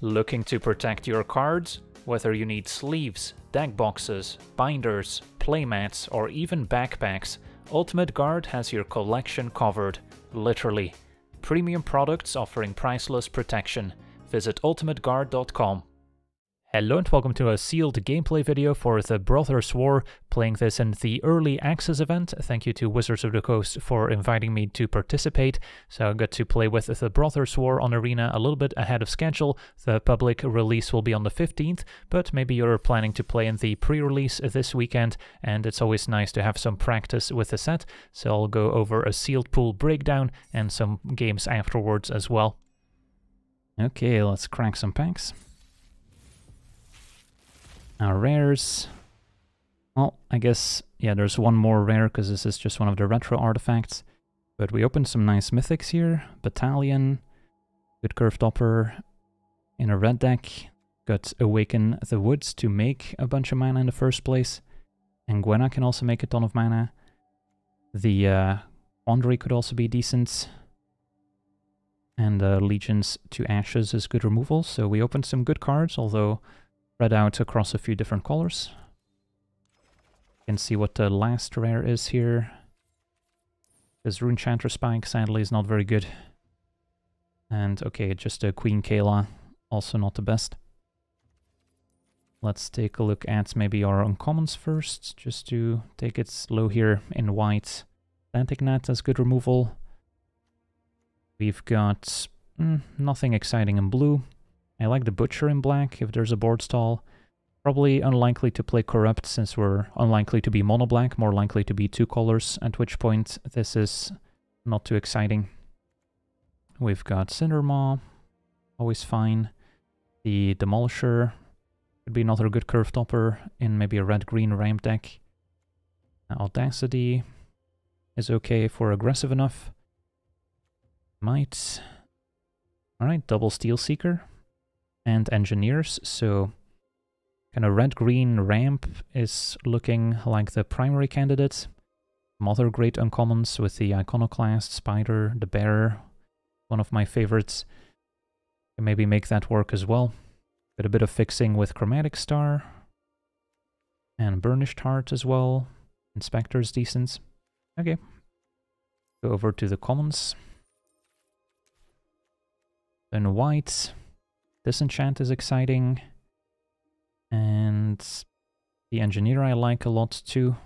Looking to protect your cards? Whether you need sleeves, deck boxes, binders, playmats, or even backpacks, Ultimate Guard has your collection covered. Literally. Premium products offering priceless protection. Visit ultimateguard.com. Hello and welcome to a sealed gameplay video for The Brothers War, playing this in the early access event. Thank you to Wizards of the Coast for inviting me to participate. So I got to play with The Brothers War on Arena a little bit ahead of schedule. The public release will be on the 15th, but maybe you're planning to play in the pre-release this weekend, and it's always nice to have some practice with the set. So I'll go over a sealed pool breakdown and some games afterwards as well. Okay, let's crank some packs. Our rares. Well, I guess, yeah, there's one more rare because this is just one of the retro artifacts. But we opened some nice mythics here. Battalion, good curve topper in a red deck. Got Awaken the Woods to make a bunch of mana in the first place. And Gwenna can also make a ton of mana. The uh, Quandary could also be decent. And uh, Legions to Ashes is good removal. So we opened some good cards, although spread out across a few different colors. You can see what the last rare is here. Because Runechanter Spike sadly is not very good. And okay, just a Queen Kayla, also not the best. Let's take a look at maybe our uncommons first, just to take it slow here in white. Static Net as good removal. We've got mm, nothing exciting in blue. I like the Butcher in black if there's a board stall. Probably unlikely to play Corrupt since we're unlikely to be mono black, more likely to be two colors, at which point this is not too exciting. We've got Cindermaw, always fine. The Demolisher could be another good curve topper in maybe a red-green ramp deck. Uh, Audacity is okay if we're aggressive enough. Might. Alright, double Steel Seeker and engineers. So kind of red-green ramp is looking like the primary candidate. Some other great uncommons with the Iconoclast, Spider, the Bear, one of my favorites. Can maybe make that work as well. Get a bit of fixing with Chromatic Star. And Burnished Heart as well. Inspector's decent. Okay. Go over to the commons. Then white. Disenchant is exciting. And the Engineer I like a lot too.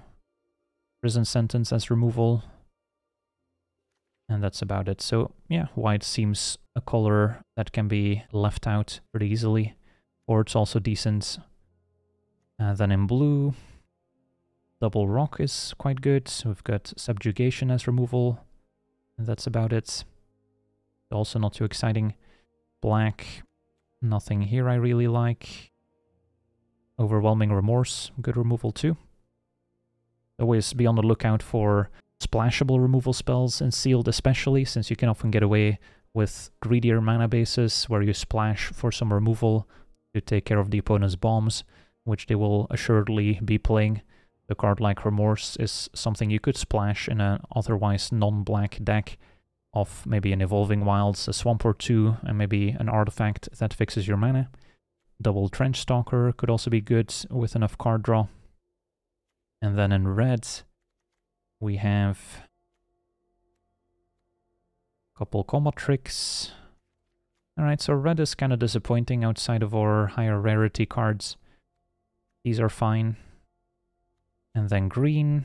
Prison Sentence as removal. And that's about it. So yeah, white seems a color that can be left out pretty easily. Or it's also decent. Uh, then in blue, Double Roc is quite good. So we've got Subjugation as removal. And that's about it. Also not too exciting. Black, Nothing here I really like. Overwhelming Remorse, good removal too. Always be on the lookout for splashable removal spells in Sealed especially, since you can often get away with greedier mana bases where you splash for some removal to take care of the opponent's bombs, which they will assuredly be playing. The card like Remorse is something you could splash in an otherwise non-black deck of maybe an Evolving Wilds, a Swamp or two, and maybe an artifact that fixes your mana. Double Trench Stalker could also be good with enough card draw. And then in red, we have a couple combat tricks. Alright, so red is kind of disappointing outside of our higher rarity cards. These are fine. And then green.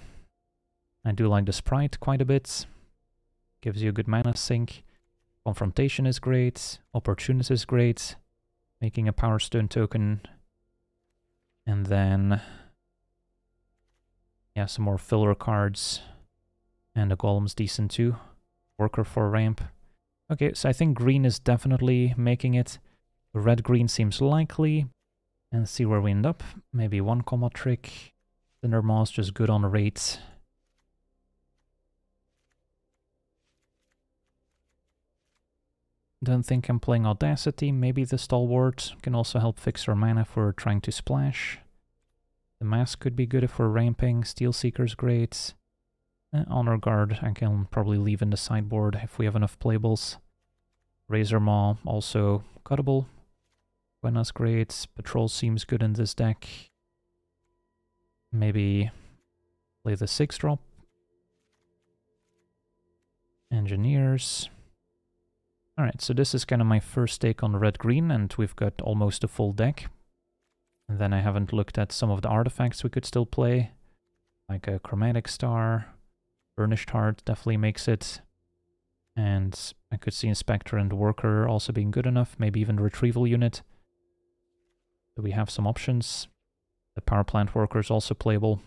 I do like the sprite quite a bit. Gives you a good mana sink. Confrontation is great. Opportunist is great. Making a Power Stone token. And then... Yeah, some more filler cards. And the Golem's decent too. Worker for ramp. Okay, so I think green is definitely making it. Red-green seems likely. And see where we end up. Maybe one combat trick. Cindermaw's just good on rates. Don't think I'm playing Audacity, maybe the Stalwart can also help fix our mana we're trying to splash. The Mask could be good if we're ramping, Steel Seeker's great. Uh, Honor Guard I can probably leave in the sideboard if we have enough playables. Razor Maw also cuttable. Gwenna's great. Patrol seems good in this deck. Maybe play the 6 drop. Engineers. Alright, so this is kind of my first take on red-green, and we've got almost a full deck. And then I haven't looked at some of the artifacts we could still play, like a Chromatic Star. Burnished Heart definitely makes it. And I could see Inspector and Worker also being good enough, maybe even Retrieval Unit. So we have some options. The Power Plant Worker is also playable.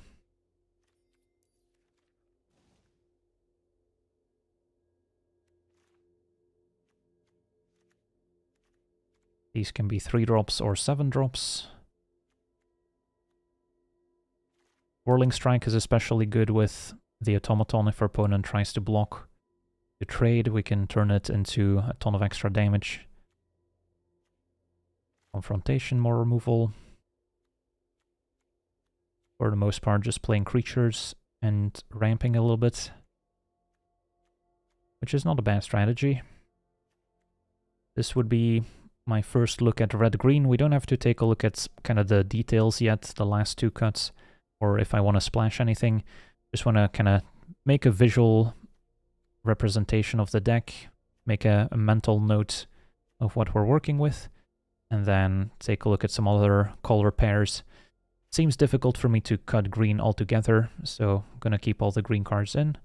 These can be 3 drops or 7 drops. Whirling Strike is especially good with the automaton if our opponent tries to block the trade. We can turn it into a ton of extra damage. Confrontation, more removal. For the most part, just playing creatures and ramping a little bit. Which is not a bad strategy. This would be my first look at red-green. We don't have to take a look at kind of the details yet, the last two cuts, or if I want to splash anything. Just want to kind of make a visual representation of the deck, make a, a mental note of what we're working with, and then take a look at some other color pairs. Seems difficult for me to cut green altogether, so I'm going to keep all the green cards in.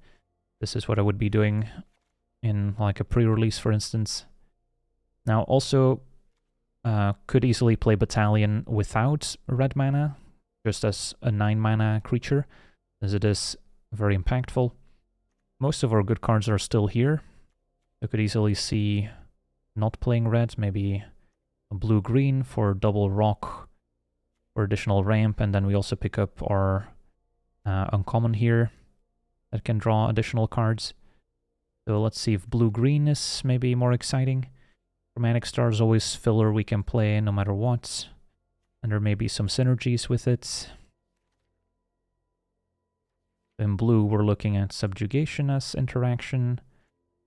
This is what I would be doing in like a pre-release, for instance. Now, also, uh, could easily play Battalion without red mana, just as a 9 mana creature, as it is very impactful. Most of our good cards are still here. I could easily see not playing red, maybe blue-green for double roc for additional ramp, and then we also pick up our uh, uncommon here that can draw additional cards. So let's see if blue-green is maybe more exciting. Chromatic Star is always filler we can play no matter what. And there may be some synergies with it. In blue, we're looking at Subjugation as interaction.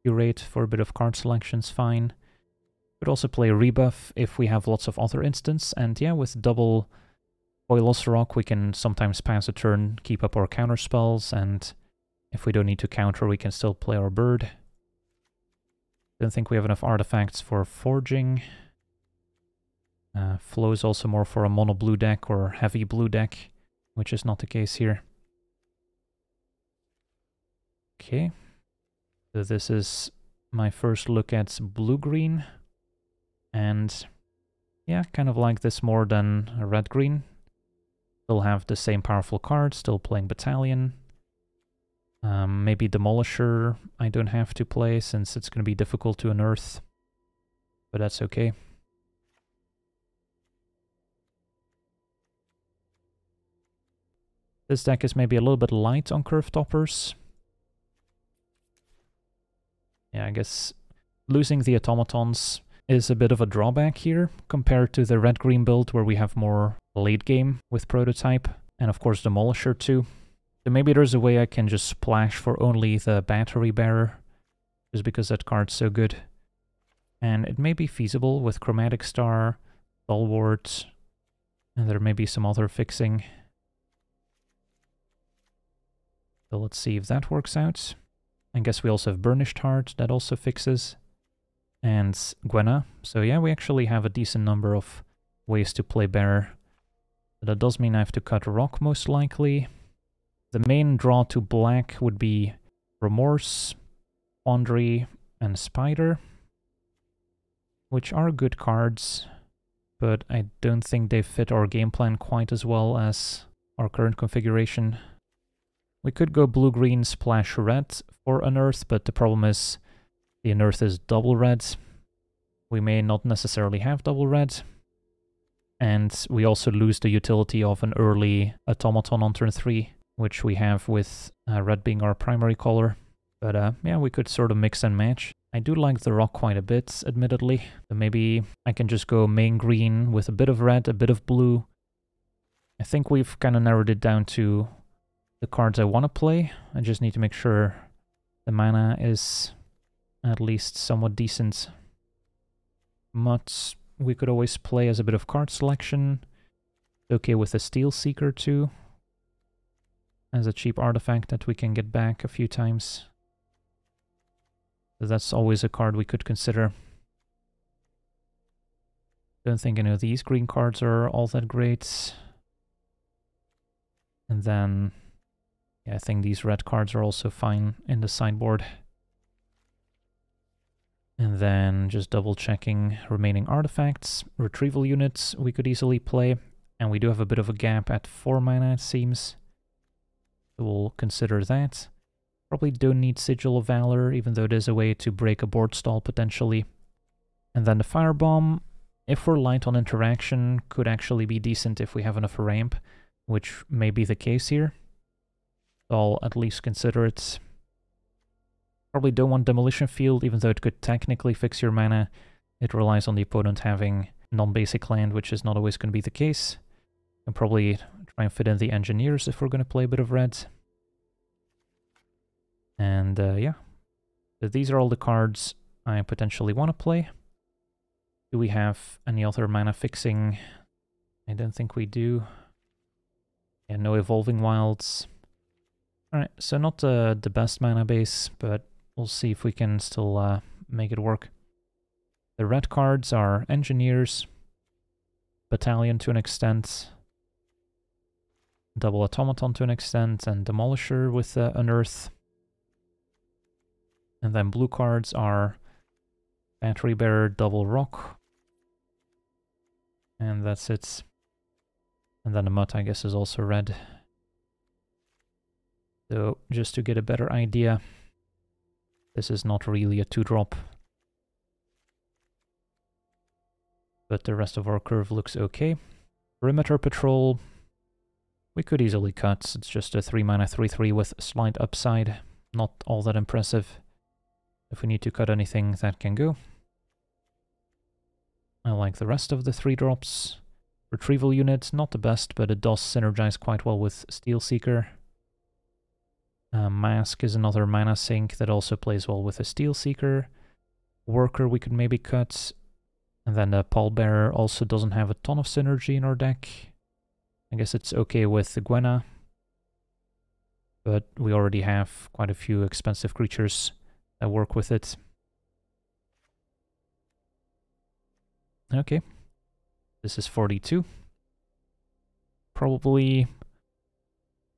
Curate for a bit of card selection's fine. Could also play Rebuff if we have lots of other instants. And yeah, with double Koilos Roc, we can sometimes pass a turn, keep up our counter spells, and if we don't need to counter, we can still play our bird. Don't think we have enough artifacts for forging. Uh, flow is also more for a mono blue deck or heavy blue deck, which is not the case here. Okay, so this is my first look at blue-green, and yeah, kind of like this more than red-green. Still have the same powerful card, still playing Battalion. Um, maybe Demolisher I don't have to play since it's going to be difficult to unearth. But that's okay. This deck is maybe a little bit light on curve toppers. Yeah, I guess losing the automatons is a bit of a drawback here compared to the red-green build where we have more late game with prototype and of course Demolisher too. So maybe there's a way I can just splash for only the battery bearer, just because that card's so good. And it may be feasible with Chromatic Star, Stalwart, and there may be some other fixing. So let's see if that works out. I guess we also have Burnished Heart, that also fixes. And Gwena. So yeah, we actually have a decent number of ways to play bearer. That does mean I have to cut roc most likely. The main draw to black would be Remorse, Quandary, and Spider, which are good cards, but I don't think they fit our game plan quite as well as our current configuration. We could go blue-green splash red for unearth, but the problem is the unearth is double red. We may not necessarily have double red. And we also lose the utility of an early automaton on turn 3 which we have with uh, red being our primary color. But uh, yeah, we could sort of mix and match. I do like the roc quite a bit, admittedly. So maybe I can just go main green with a bit of red, a bit of blue. I think we've kind of narrowed it down to the cards I want to play. I just need to make sure the mana is at least somewhat decent. Mutt, we could always play as a bit of card selection. Okay with the Steel Seeker too. As a cheap artifact that we can get back a few times. That's always a card we could consider. Don't think any of these green cards are all that great. And then, yeah, I think these red cards are also fine in the sideboard. And then just double checking remaining artifacts. Retrieval units we could easily play. And we do have a bit of a gap at 4 mana, it seems. So we'll consider that. Probably don't need Sigil of Valor, even though it is a way to break a board stall potentially. And then the Firebomb, if we're light on interaction, could actually be decent if we have enough ramp, which may be the case here. So I'll at least consider it. Probably don't want Demolition Field, even though it could technically fix your mana. It relies on the opponent having non-basic land, which is not always going to be the case. And probably try and fit in the Engineers if we're going to play a bit of red. And uh, yeah, so these are all the cards I potentially want to play. Do we have any other mana fixing? I don't think we do. Yeah, no Evolving Wilds. Alright, so not uh, the best mana base, but we'll see if we can still uh, make it work. The red cards are Engineers, Battalion to an extent, Double Automaton to an extent, and Demolisher with uh, Unearth. And then blue cards are Battery Bearer, Double Roc, and that's it. And then the Mutt, I guess, is also red. So, just to get a better idea, this is not really a 2-drop. But the rest of our curve looks okay. Perimeter Patrol, we could easily cut. It's just a 3 mana 3-3 with slight upside. Not all that impressive. If we need to cut anything, that can go. I like the rest of the three drops. Retrieval unit, not the best, but it does synergize quite well with Steel Seeker. Uh, Mask is another mana sink that also plays well with a Steel Seeker. Worker we could maybe cut. And then the Pallbearer also doesn't have a ton of synergy in our deck. I guess it's okay with Gwenna. But we already have quite a few expensive creatures that work with it. Okay. This is 42. Probably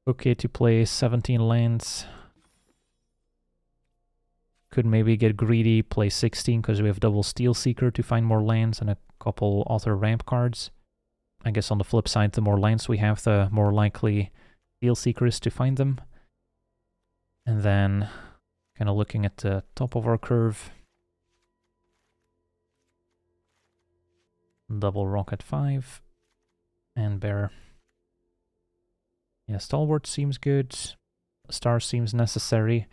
okay to play 17 lands. Could maybe get greedy, play 16 because we have double Steel Seeker to find more lands and a couple other ramp cards. I guess on the flip side, the more lands we have, the more likely Steel Seeker is to find them. And then, kind of looking at the top of our curve, Double Rocket 5. And Bear. Yeah, Stalwart seems good. Star seems necessary.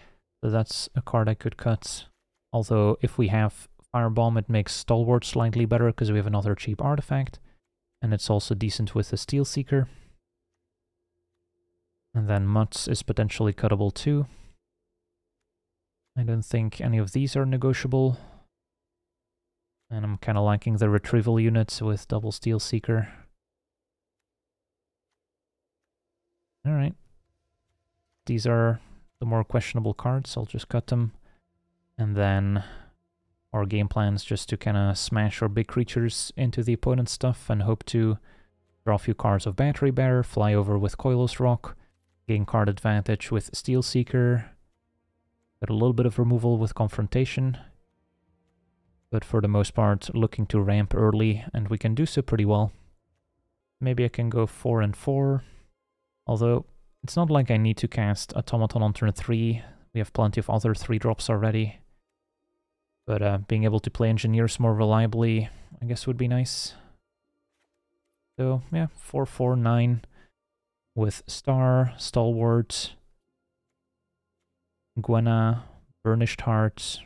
So that's a card I could cut. Although if we have Firebomb, it makes Stalwart slightly better because we have another cheap artifact. And it's also decent with the Steel Seeker. And then Mutz is potentially cuttable too. I don't think any of these are negotiable. And I'm kind of liking the retrieval units with double steel seeker. Alright. These are the more questionable cards, I'll just cut them. And then our game plan is just to kind of smash our big creatures into the opponent's stuff and hope to draw a few cards of Battery Bear, fly over with Koilos Roc, gain card advantage with Steel Seeker, get a little bit of removal with Confrontation, but for the most part looking to ramp early, and we can do so pretty well. Maybe I can go 4 and 4, although it's not like I need to cast Automaton on turn 3, we have plenty of other 3 drops already. But uh, being able to play Engineers more reliably, I guess would be nice. So yeah, 4, 4, 9 with Star, Stalwart, Gwenna, Burnished Heart,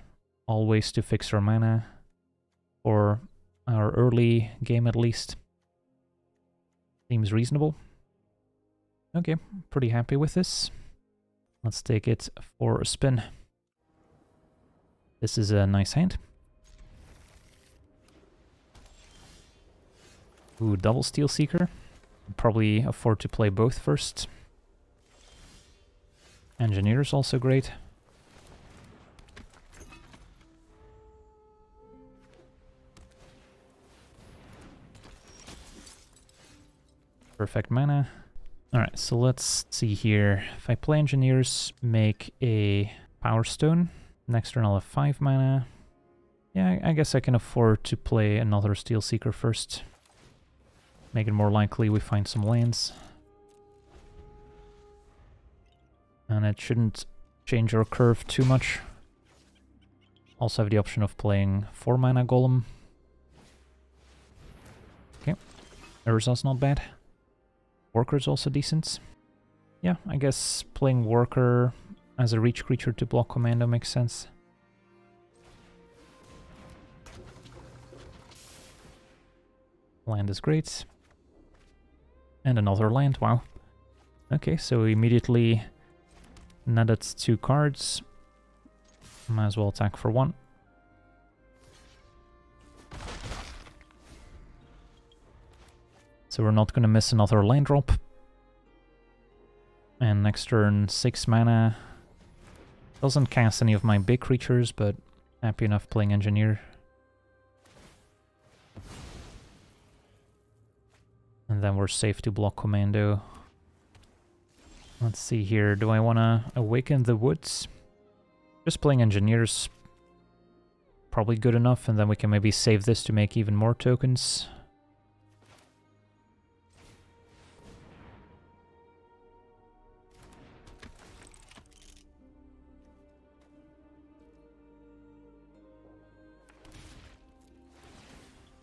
all ways to fix our mana for our early game at least. Seems reasonable. Okay, pretty happy with this. Let's take it for a spin. This is a nice hand. Ooh, double Steel Seeker. Probably afford to play both first. Engineer's also great. Perfect mana. Alright, so let's see here. If I play Engineers, make a Power Stone. Next turn I'll have 5 mana. Yeah, I guess I can afford to play another Steel Seeker first. Make it more likely we find some lands. And it shouldn't change our curve too much. Also have the option of playing 4 mana Golem. Okay, Urza's not bad. Worker's also decent. Yeah, I guess playing Worker as a reach creature to block Commando makes sense. Land is great. And another land, wow. Okay, so immediately netted two cards. Might as well attack for one. So we're not going to miss another land drop. And next turn, 6 mana. Doesn't cast any of my big creatures, but happy enough playing Engineer. And then we're safe to block Commando. Let's see here, do I want to Awaken the Woods? Just playing Engineers probably good enough, and then we can maybe save this to make even more tokens.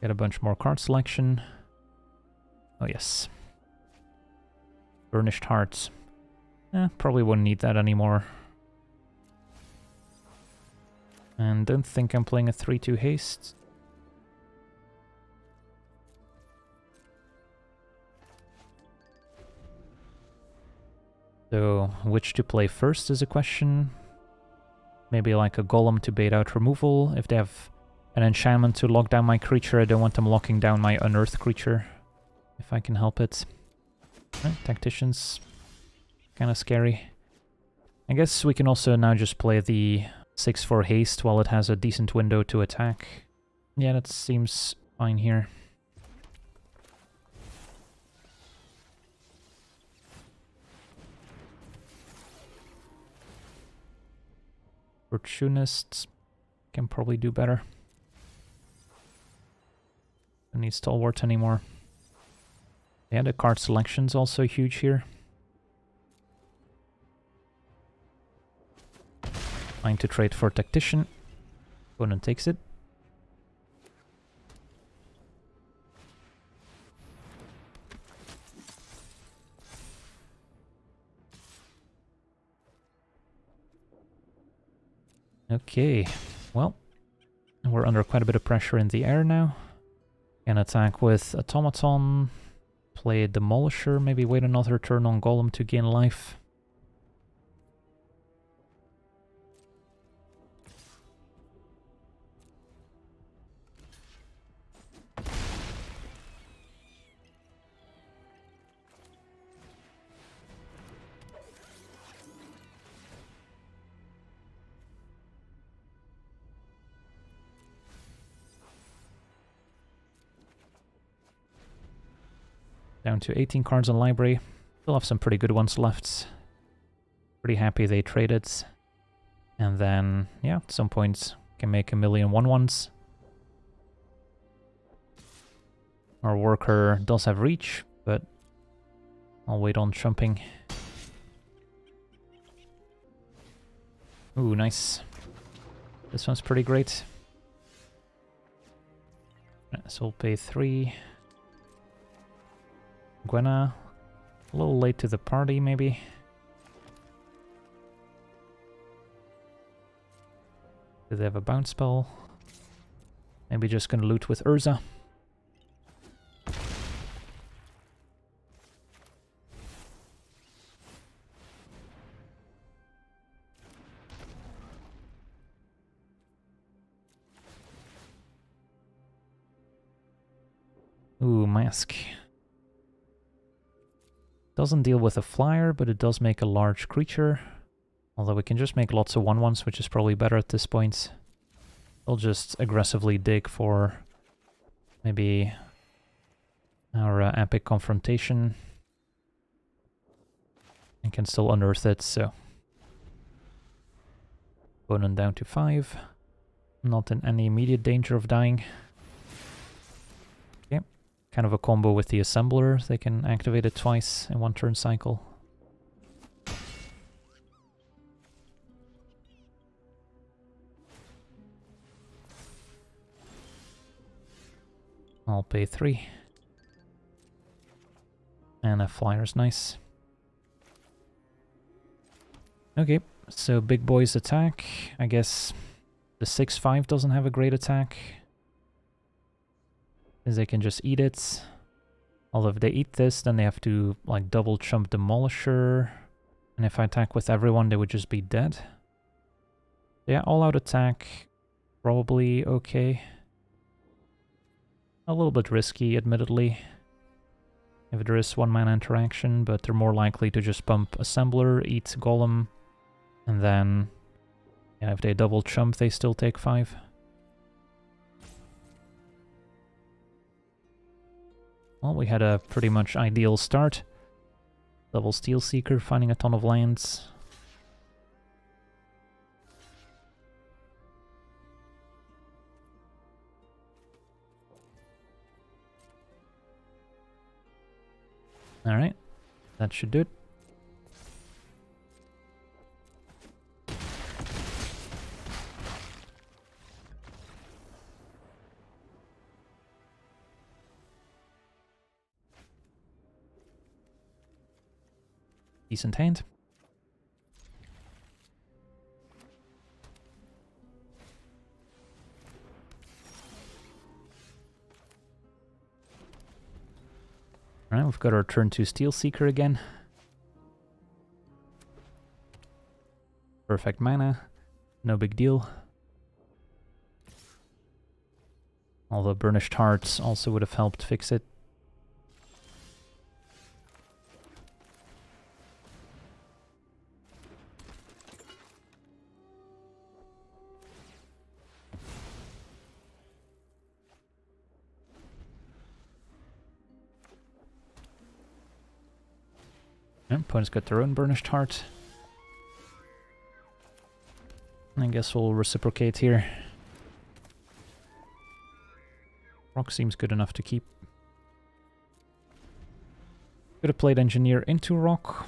Get a bunch more card selection. Oh yes. Burnished Hearts. Eh, probably won't need that anymore. And don't think I'm playing a 3-2 haste. So, which to play first is a question. Maybe like a golem to bait out removal. If they have an enchantment to lock down my creature, I don't want them locking down my unearthed creature. If I can help it. Right, tacticians. Kind of scary. I guess we can also now just play the 6-4 haste while it has a decent window to attack. Yeah, that seems fine here. Opportunists can probably do better. Don't need Stalwart anymore. Yeah, the card selection's also huge here. Trying to trade for Tactician. Opponent takes it. Okay, well, we're under quite a bit of pressure in the air now. Can attack with Automaton, play Demolisher, maybe wait another turn on Golem to gain life. Down to 18 cards in library. Still have some pretty good ones left. Pretty happy they traded. And then, yeah, at some point can make a million one ones. Our worker does have reach, but I'll wait on jumping. Ooh, nice. This one's pretty great. So we'll pay three. Gwenna, a little late to the party, maybe. Do they have a bounce spell? Maybe just gonna loot with Urza. Ooh, Mask. Doesn't deal with a flyer, but it does make a large creature. Although we can just make lots of 1-1s, which is probably better at this point. We'll just aggressively dig for maybe our uh, epic confrontation. And can still unearth it, so... Opponent down to 5. Not in any immediate danger of dying. Kind of a combo with the assembler. They can activate it twice in one turn cycle. I'll pay three. And a flyer's nice. Okay, so big boys attack. I guess the 6-5 doesn't have a great attack. Because they can just eat it. Although if they eat this, then they have to like double chump Demolisher. And if I attack with everyone, they would just be dead. Yeah, all-out attack, probably okay. A little bit risky, admittedly. If there is one mana interaction, but they're more likely to just pump Assembler, eat Golem, and then yeah, if they double chump, they still take five. Well, we had a pretty much ideal start. Double Steel Seeker, finding a ton of lands. Alright, that should do it. Decent hand. Alright, we've got our turn 2 Steel Seeker again. Perfect mana. No big deal. Although Burnished Hearts also would have helped fix it. Opponent's got their own Burnished Heart. I guess we'll reciprocate here. Roc seems good enough to keep. Could have played Engineer into Roc.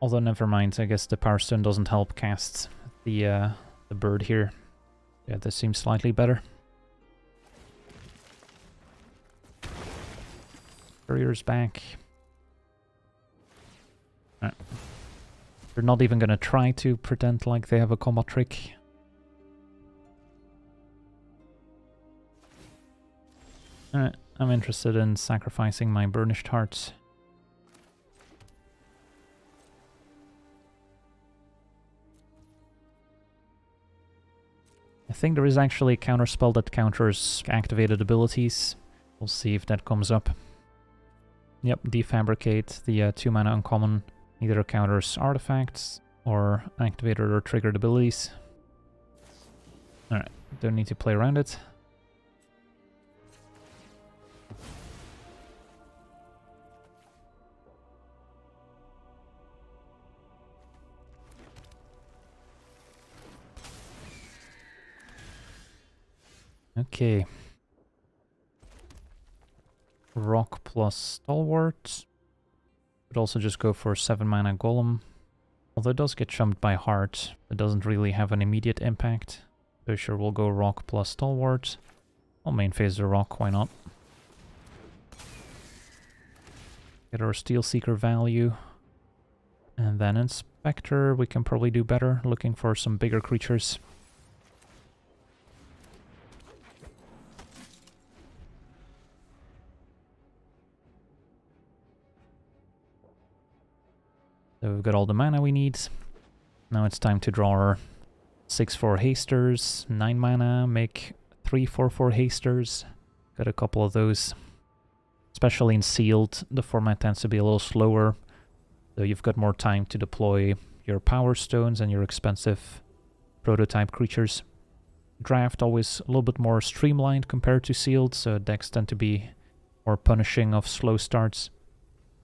Although never mind, I guess the Power Stone doesn't help cast the uh, the bird here. Yeah, this seems slightly better. Courier's back. They're not even going to try to pretend like they have a combat trick. Alright, I'm interested in sacrificing my Burnished Hearts. I think there is actually a counterspell that counters activated abilities. We'll see if that comes up. Yep, defabricate the uh, 2 mana uncommon Either counters artifacts or activated or triggered abilities. Alright, don't need to play around it. Okay. Roc plus Stalwart. Could also just go for 7 mana Golem. Although it does get chumped by Heart, it doesn't really have an immediate impact. So sure, we'll go Roc plus Stalwart. I'll main phase the Roc, why not? Get our Steel Seeker value. And then Inspector, we can probably do better, looking for some bigger creatures. We've got all the mana we need. Now it's time to draw our 6-4 hasters, 9 mana, make 3 4-4 hasters. Got a couple of those. Especially in sealed, the format tends to be a little slower, so you've got more time to deploy your power stones and your expensive prototype creatures. Draft always a little bit more streamlined compared to sealed, so decks tend to be more punishing of slow starts.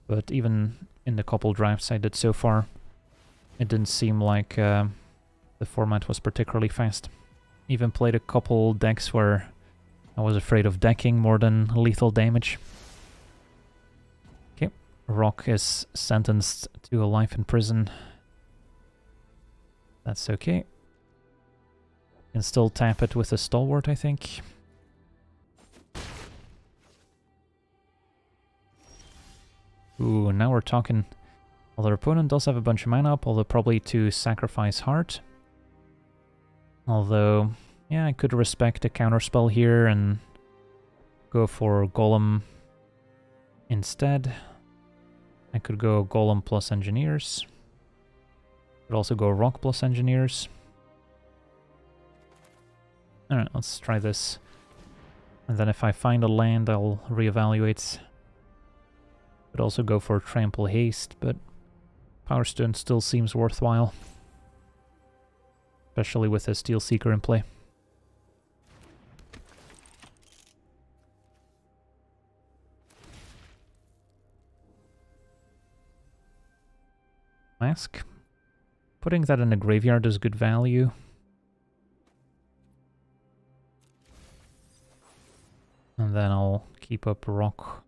But even in the couple drafts I did so far, it didn't seem like uh, the format was particularly fast. Even played a couple decks where I was afraid of decking more than lethal damage. Okay, Roc is sentenced to a life in prison. That's okay. Can still tap it with a stalwart, I think. Ooh, now we're talking. Well, their opponent does have a bunch of mana up, although probably to sacrifice heart. Although, yeah, I could respect a counterspell here and go for Golem instead. I could go Golem plus Engineers. Could also go Roc plus Engineers. Alright, let's try this. And then if I find a land, I'll reevaluate. Could also go for Trample Haste, but Power Stone still seems worthwhile. Especially with a Steel Seeker in play. Mask. Putting that in a graveyard is good value. And then I'll keep up roc.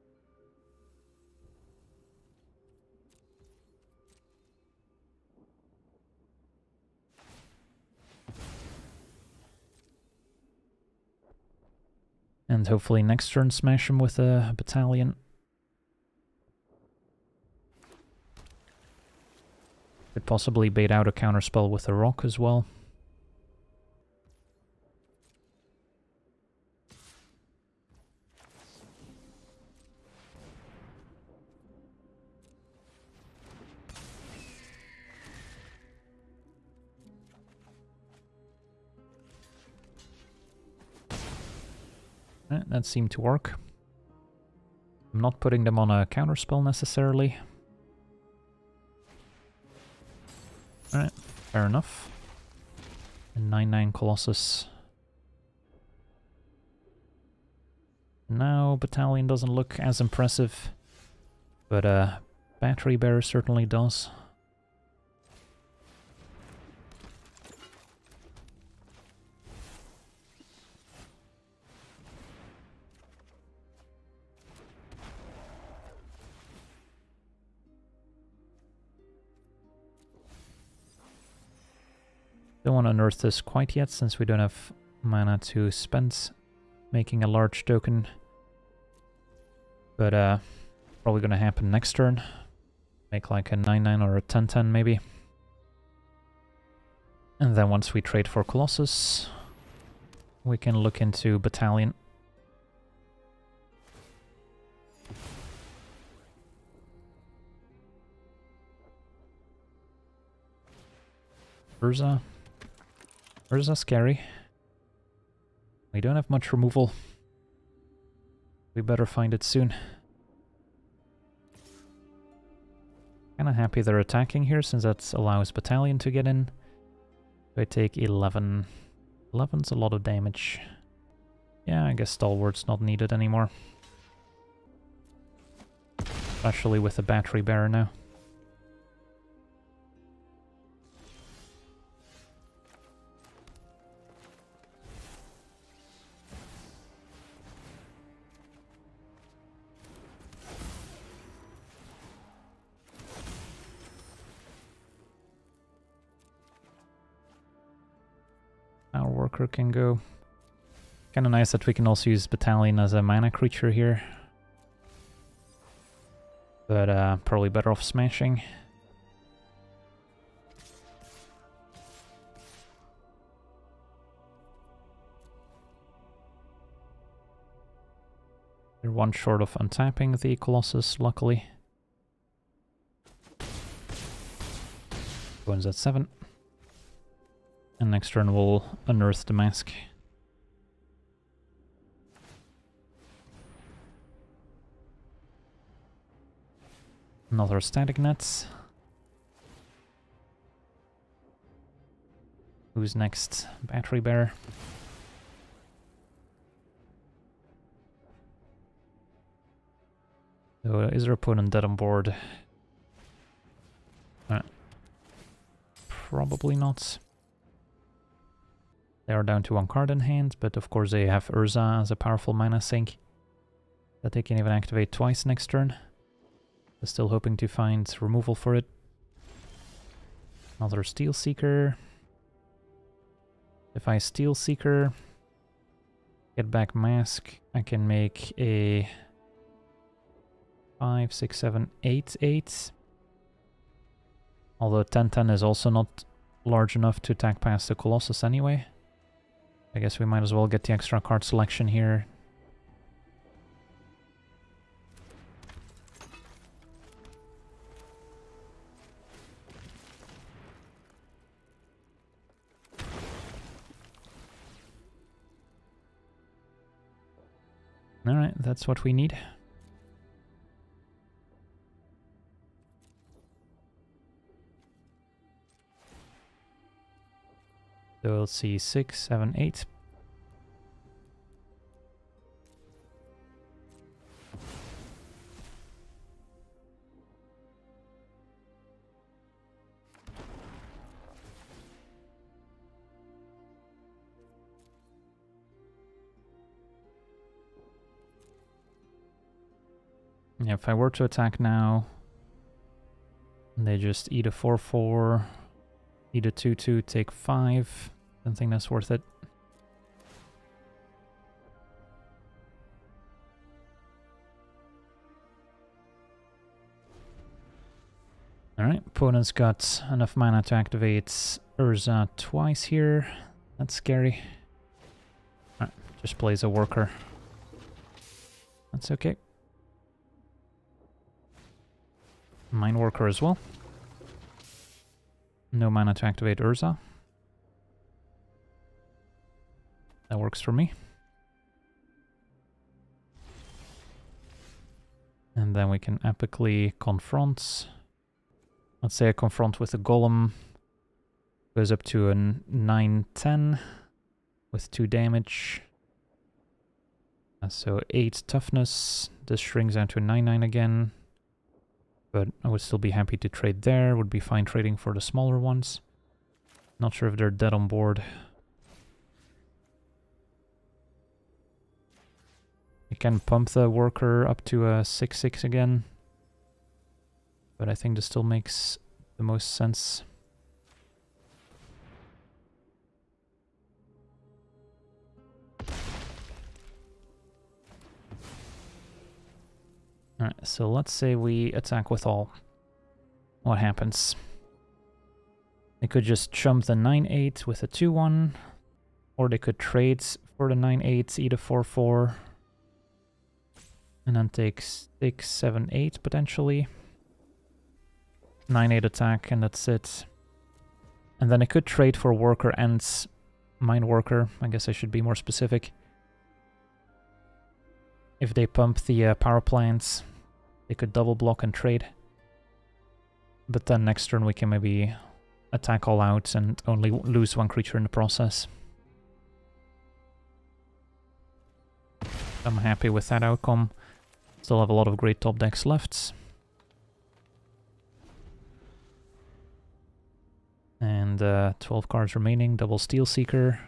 And hopefully next turn smash him with a battalion. Could possibly bait out a counterspell with a roc as well. That seemed to work. I'm not putting them on a counterspell necessarily. Alright, fair enough. 9-9 Colossus. Now Battalion doesn't look as impressive, but uh, Battery Bear certainly does. Want to unearth this quite yet, since we don't have mana to spend making a large token. But uh, probably going to happen next turn. Make like a 9-9 or a 10-10 maybe. And then once we trade for Colossus, we can look into Battalion. Urza. Where's that scary? We don't have much removal. We better find it soon. Kinda happy they're attacking here since that allows Battalion to get in. I take 11. 11's a lot of damage. Yeah, I guess Stalwart's not needed anymore. Especially with the Battery Bearer now. Can go. Kind of nice that we can also use Battalion as a mana creature here. But uh, probably better off smashing. They're one short of untapping the Colossus, luckily. Bones at 7. And next turn we'll unearth the mask. Another static net. Who's next? Battery Bear. So, uh, is their opponent dead on board? Uh, probably not. They are down to one card in hand, but of course they have Urza as a powerful mana sink that they can even activate twice next turn. They're still hoping to find removal for it. Another Steel Seeker. If I Steel Seeker, get back Mask, I can make a five, six, seven, eight, eight. Although 10-10 is also not large enough to attack past the Colossus anyway. I guess we might as well get the extra card selection here. Alright, that's what we need. So we'll see six, seven, eight. Yeah, if I were to attack now, they just eat a 4-4, eat a 2-2, take 5. Don't think that's worth it. Alright, opponent's got enough mana to activate Urza twice here. That's scary. Just plays a worker. That's okay. Mine Worker as well. No mana to activate Urza. That works for me. And then we can epically confront. Let's say I confront with a golem. Goes up to a 9-10 with 2 damage. Uh, so 8 toughness. This shrinks down to 9-9 again but I would still be happy to trade there. Would be fine trading for the smaller ones. Not sure if they're dead on board. You can pump the worker up to a 6-6 again. But I think this still makes the most sense. Alright, so let's say we attack with all. What happens? They could just chump the 9-8 with a 2-1, or they could trade for the 9-8, eat a 4-4, and then take 6, 7, 8 potentially. 9-8 attack, and that's it. And then I could trade for worker and mine worker. I guess I should be more specific. If they pump the uh, power plants, they could double block and trade. But then next turn we can maybe attack all out and only lose one creature in the process. I'm happy with that outcome. Still have a lot of great top decks left. And uh, 12 cards remaining, double Steel Seeker.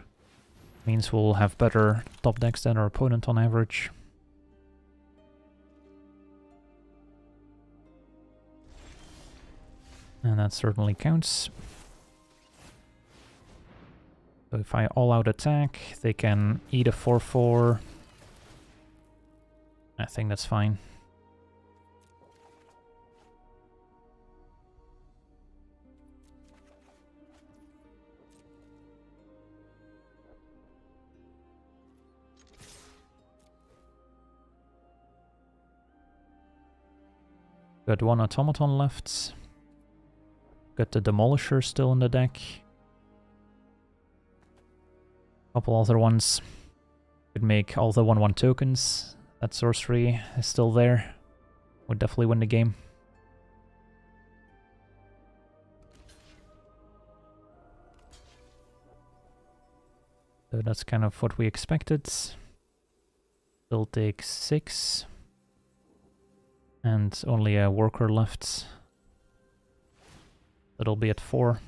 Means we'll have better top decks than our opponent on average. And that certainly counts. So if I all-out attack, they can eat a 4-4. I think that's fine. Got one automaton left. Got the Demolisher still in the deck. Couple other ones. Could make all the 1-1 tokens. That sorcery is still there. Would definitely win the game. So that's kind of what we expected. Still takes six. And only a worker left. That'll be at four.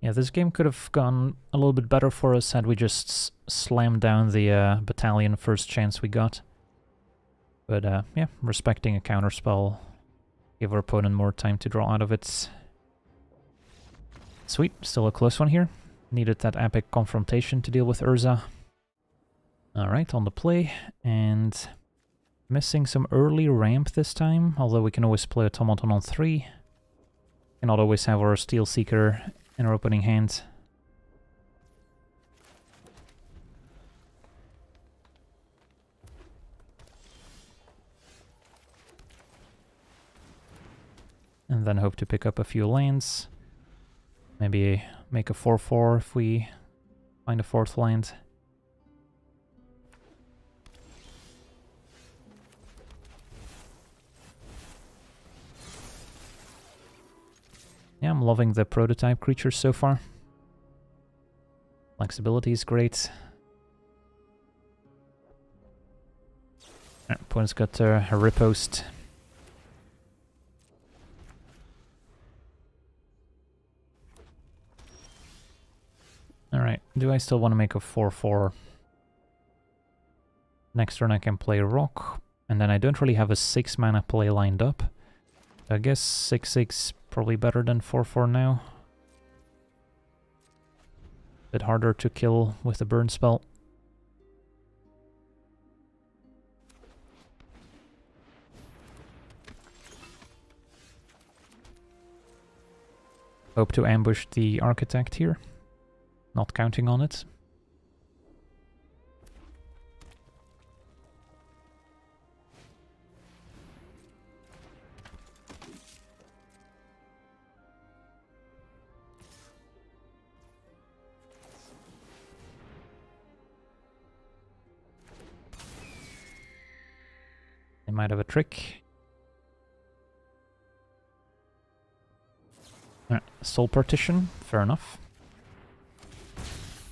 Yeah, this game could have gone a little bit better for us had we just slammed down the uh, battalion first chance we got. But uh, yeah, respecting a counterspell, give our opponent more time to draw out of it. Sweet, still a close one here. Needed that epic confrontation to deal with Urza. Alright, on the play, and missing some early ramp this time, although we can always play Automaton on 3. Cannot always have our Steel Seeker in our opening hand. And then hope to pick up a few lands. Maybe make a 4-4 if we find a fourth land. Yeah, I'm loving the prototype creatures so far. Flexibility is great. Right, opponent's got uh, a riposte. Alright, do I still want to make a 4-4? Next turn I can play Roc, and then I don't really have a 6 mana play lined up. I guess 6-6 Probably better than 4-4 now. Bit harder to kill with the burn spell. Hope to ambush the architect here. Not counting on it. They might have a trick. Right, soul partition, fair enough.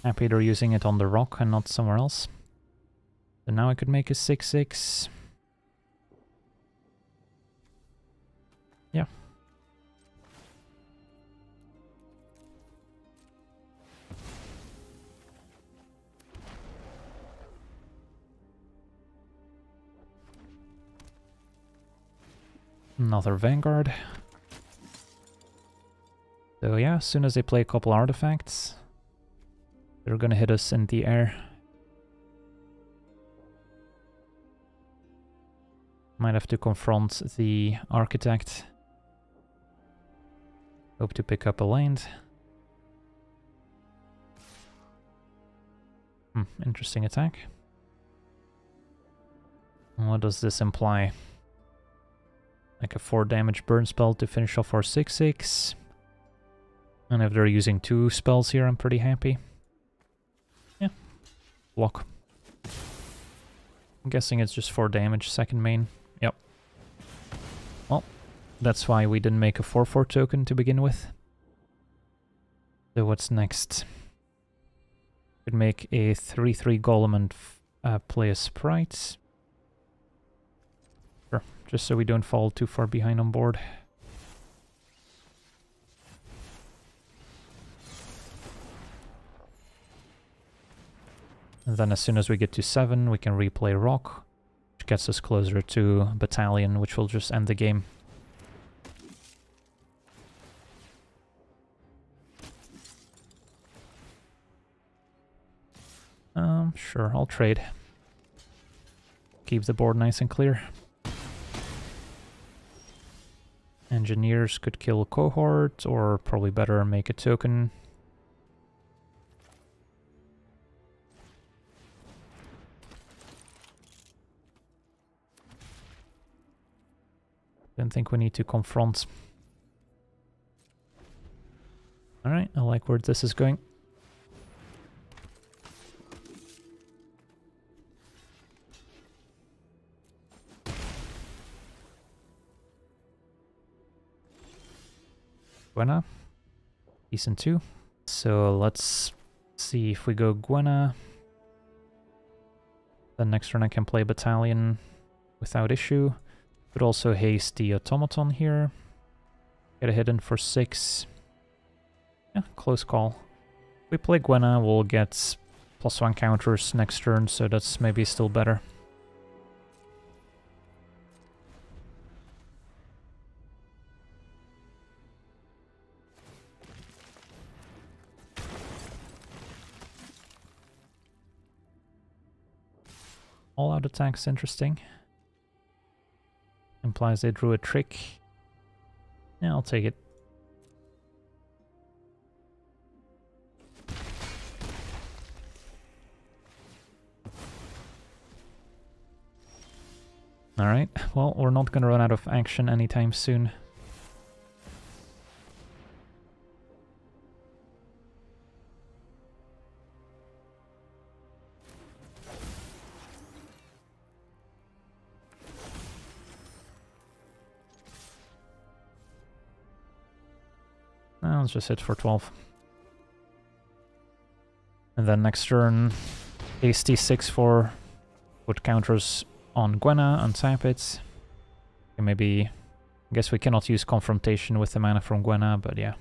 Happy they're using it on the roc and not somewhere else. So now I could make a 6-6. Yeah, Another Vanguard. So yeah, as soon as they play a couple artifacts, they're gonna hit us in the air. Might have to confront the Architect. Hope to pick up a land. Hmm, interesting attack. What does this imply? Like a 4 damage burn spell to finish off our 6-6. And if they're using two spells here, I'm pretty happy. Block. I'm guessing it's just 4 damage, second main. Yep. Well, that's why we didn't make a 4-4 token to begin with. So what's next? Could make a 3-3 golem and uh, play a sprite just so we don't fall too far behind on board. And then as soon as we get to 7, we can replay Roc, which gets us closer to Battalion, which will just end the game. Um, sure, I'll trade. Keep the board nice and clear. Engineers could kill a cohort, or probably better make a token. Don't think we need to confront. Alright, I like where this is going. Gwenna. Decent too. So let's see if we go Gwenna. The next turn I can play Battalion without issue. Could also haste the Automaton here. Get a hit in for 6. Yeah, close call. If we play Gwenna, we'll get plus 1 counters next turn, so that's maybe still better. All-out attack's interesting. Implies they drew a trick. Yeah, I'll take it. Alright, well, we're not gonna run out of action anytime soon. Let's just hit for 12. And then next turn, hasty 6 for put counters on Gwenna, untap it. Okay, maybe... I guess we cannot use Confrontation with the mana from Gwenna, but yeah.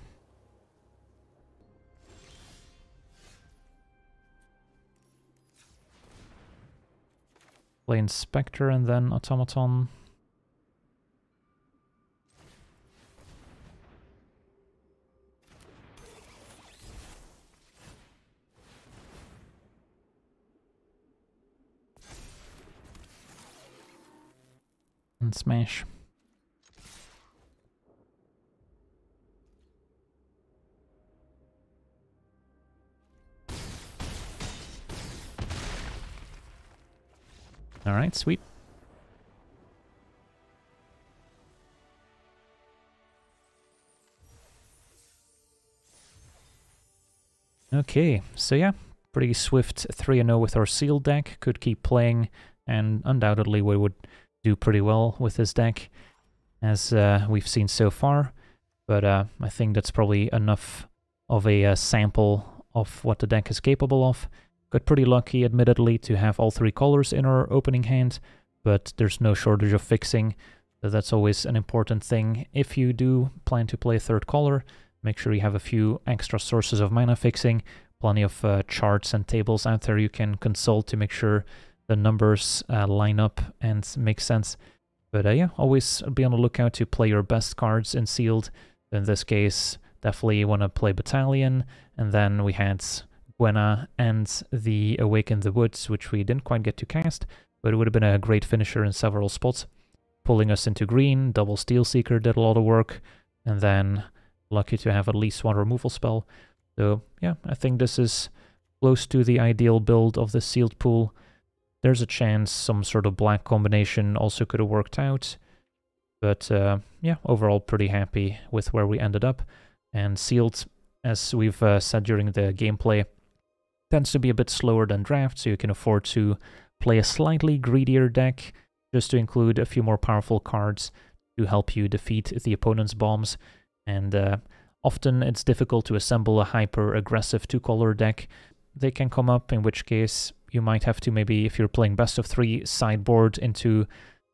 Play Inspector and then Automaton. Smash. All right, sweet. Okay, so yeah, pretty swift 3-0 with our sealed deck. Could keep playing, and undoubtedly we would do pretty well with this deck, as uh, we've seen so far. But uh, I think that's probably enough of a uh, sample of what the deck is capable of. Got pretty lucky, admittedly, to have all three colors in our opening hand, but there's no shortage of fixing. So that's always an important thing. If you do plan to play a third color, make sure you have a few extra sources of mana fixing, plenty of uh, charts and tables out there you can consult to make sure the numbers uh, line up and make sense. But uh, yeah, always be on the lookout to play your best cards in sealed. In this case, definitely want to play Battalion. And then we had Gwenna and the Awaken the Woods, which we didn't quite get to cast, but it would have been a great finisher in several spots. Pulling us into green, double Steel Seeker did a lot of work, and then lucky to have at least one removal spell. So yeah, I think this is close to the ideal build of the sealed pool. There's a chance some sort of black combination also could have worked out. But uh, yeah, overall pretty happy with where we ended up. And sealed, as we've uh, said during the gameplay, tends to be a bit slower than draft, so you can afford to play a slightly greedier deck just to include a few more powerful cards to help you defeat the opponent's bombs. And uh, often it's difficult to assemble a hyper-aggressive two-color deck. They can come up, in which case you might have to maybe, if you're playing best of three, sideboard into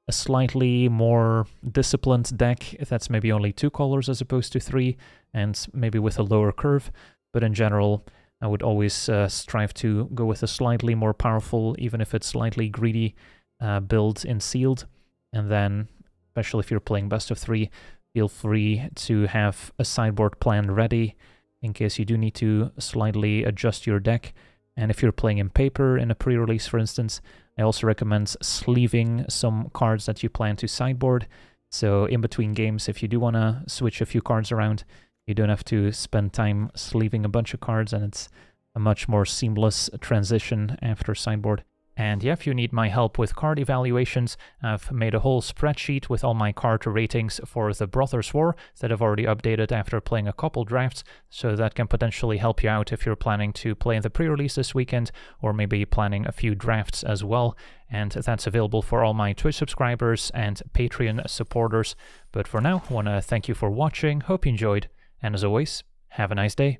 a slightly more disciplined deck that's maybe only two colors as opposed to three, and maybe with a lower curve. But in general, I would always uh, strive to go with a slightly more powerful, even if it's slightly greedy, uh, build in sealed. And then, especially if you're playing best of three, feel free to have a sideboard plan ready in case you do need to slightly adjust your deck. And if you're playing in paper in a pre-release, for instance, I also recommend sleeving some cards that you plan to sideboard. So in between games, if you do want to switch a few cards around, you don't have to spend time sleeving a bunch of cards and it's a much more seamless transition after sideboard. And yeah, if you need my help with card evaluations, I've made a whole spreadsheet with all my card ratings for the Brothers War that I've already updated after playing a couple drafts, so that can potentially help you out if you're planning to play in the pre-release this weekend, or maybe planning a few drafts as well. And that's available for all my Twitch subscribers and Patreon supporters. But for now, I want to thank you for watching, hope you enjoyed, and as always, have a nice day.